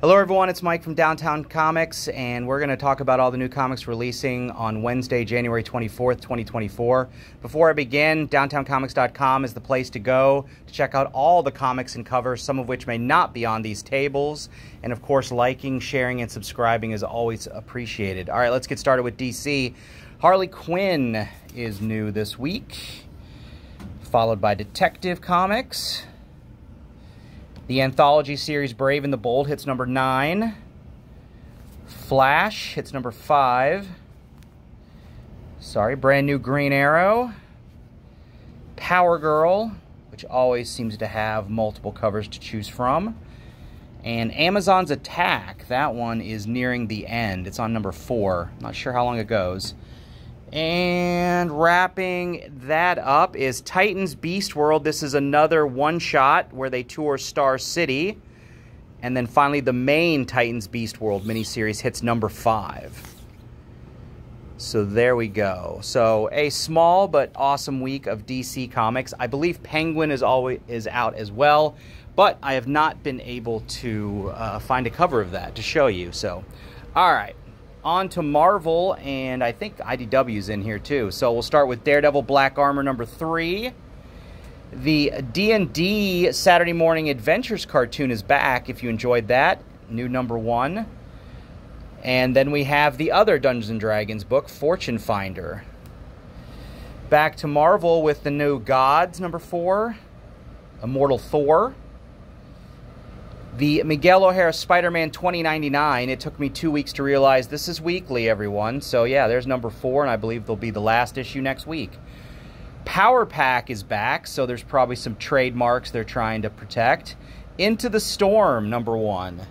Hello everyone, it's Mike from Downtown Comics, and we're going to talk about all the new comics releasing on Wednesday, January 24th, 2024. Before I begin, downtowncomics.com is the place to go to check out all the comics and covers, some of which may not be on these tables. And of course, liking, sharing, and subscribing is always appreciated. All right, let's get started with DC. Harley Quinn is new this week, followed by Detective Comics. The anthology series Brave and the Bold hits number 9. Flash hits number 5. Sorry, brand new Green Arrow. Power Girl, which always seems to have multiple covers to choose from. And Amazons Attack, that one is nearing the end. It's on number 4. Not sure how long it goes. And wrapping that up is Titans Beast World. This is another one shot where they tour Star City. And then finally, the main Titans Beast World miniseries hits number five. So there we go. So a small but awesome week of DC Comics. I believe Penguin is always is out as well, but I have not been able to uh, find a cover of that to show you. So, all right on to Marvel, and I think IDW's in here too. So we'll start with Daredevil Black Armor number three. The D&D Saturday Morning Adventures cartoon is back, if you enjoyed that. New number one. And then we have the other Dungeons & Dragons book, Fortune Finder. Back to Marvel with the new Gods, number four. Immortal Thor the Miguel O'Hara Spider-Man 2099. It took me two weeks to realize this is weekly, everyone. So yeah, there's number four, and I believe they'll be the last issue next week. Power Pack is back, so there's probably some trademarks they're trying to protect. Into the Storm, number one.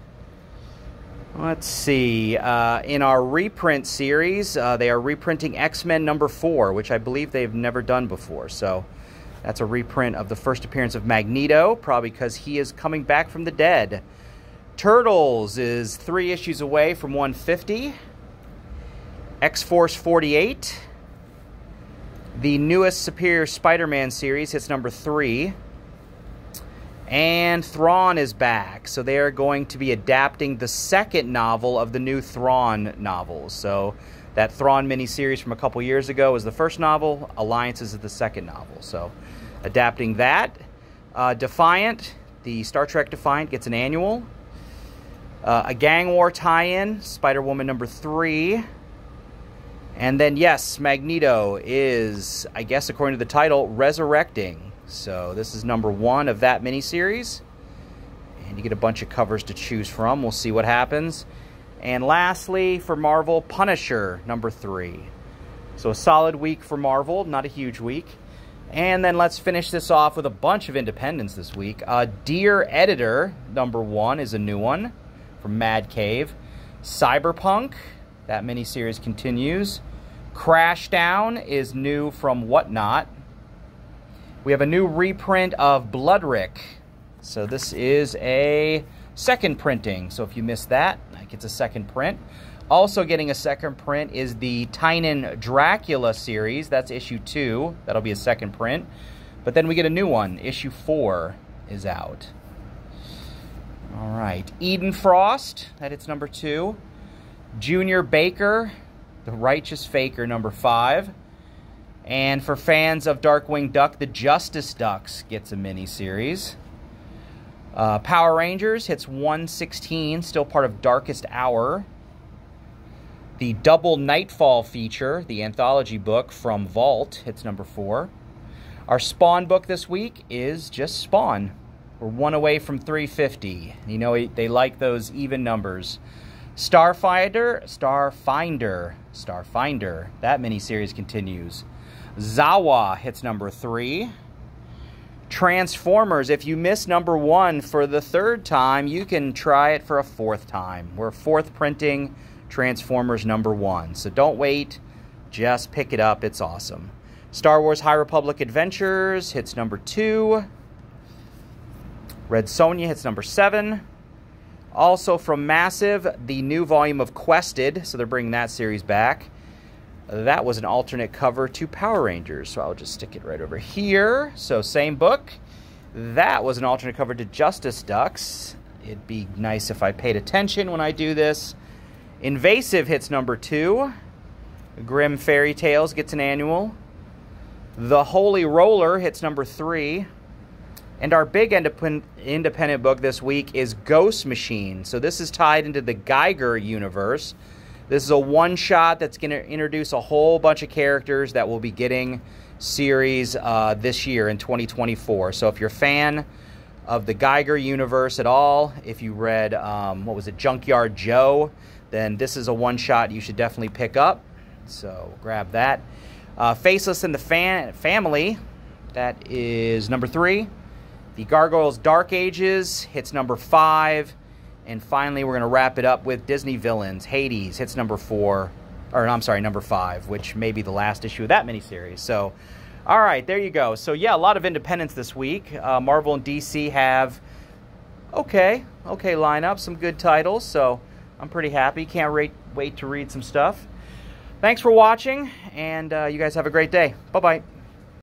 Let's see. Uh, in our reprint series, uh, they are reprinting X-Men number four, which I believe they've never done before. So that's a reprint of the first appearance of Magneto, probably because he is coming back from the dead. Turtles is three issues away from 150. X-Force 48. The newest Superior Spider-Man series hits number three. And Thrawn is back. So they are going to be adapting the second novel of the new Thrawn novels. So that Thrawn miniseries from a couple years ago was the first novel. Alliances is the second novel. So adapting that. Uh, Defiant, the Star Trek Defiant gets an annual. Uh, a Gang War tie-in, Spider-Woman number three. And then, yes, Magneto is, I guess according to the title, resurrecting. So this is number one of that miniseries. And you get a bunch of covers to choose from. We'll see what happens. And lastly, for Marvel, Punisher number three. So a solid week for Marvel, not a huge week. And then let's finish this off with a bunch of independents this week. Uh, Dear Editor, number one, is a new one from Mad Cave. Cyberpunk, that miniseries continues. Crashdown is new from Whatnot. We have a new reprint of Bloodrick. So this is a second printing. So if you missed that, it's a second print. Also getting a second print is the Tynion Dracula series. That's issue two. That'll be a second print. But then we get a new one. Issue four is out. All right. Eden Frost, that it's number two. Junior Baker, The Righteous Faker, number five. And for fans of Darkwing Duck, the Justice Ducks gets a mini series. Uh, Power Rangers hits 116, still part of Darkest Hour. The double Nightfall feature, the anthology book from Vault, hits number four. Our Spawn book this week is just Spawn. We're one away from 350. You know, they like those even numbers. Starfinder, Starfinder, Starfinder. That miniseries continues. Zawa hits number three. Transformers, if you miss number one for the third time, you can try it for a fourth time. We're fourth printing Transformers number one. So don't wait, just pick it up. It's awesome. Star Wars High Republic Adventures hits number two. Red Sonja hits number seven. Also from Massive, the new volume of Quested. So they're bringing that series back. That was an alternate cover to Power Rangers. So I'll just stick it right over here. So same book. That was an alternate cover to Justice Ducks. it'd be nice if I paid attention when I do this. Invasive hits number two. Grim Fairy Tales gets an annual. The Holy Roller hits number three. And our big independent book this week is Ghost Machine. So this is tied into the Geiger universe. This is a one shot that's going to introduce a whole bunch of characters that will be getting series uh, this year in 2024. So if you're a fan of the Geiger universe at all, if you read, um, what was it, Junkyard Joe, then this is a one shot you should definitely pick up. So grab that. Uh, Faceless in the fan Family, that is number three. The Gargoyles Dark Ages hits number five. And finally, we're going to wrap it up with Disney Villains. Hades hits number four, or I'm sorry, number five, which may be the last issue of that miniseries. So, all right, there you go. So, yeah, a lot of independence this week. Uh, Marvel and DC have okay, okay lineup, some good titles. So, I'm pretty happy. Can't wait, wait to read some stuff. Thanks for watching, and uh, you guys have a great day. Bye bye.